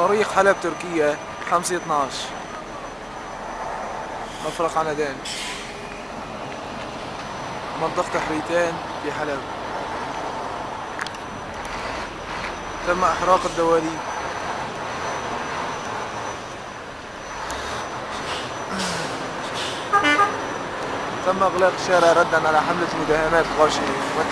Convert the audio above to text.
طريق حلب تركيا 5 12 مفرق عندان منطقة حريتان في حلب. تم إحراق الدواليب تم إغلاق الشارع ردا على حملة مداهمات غاشمة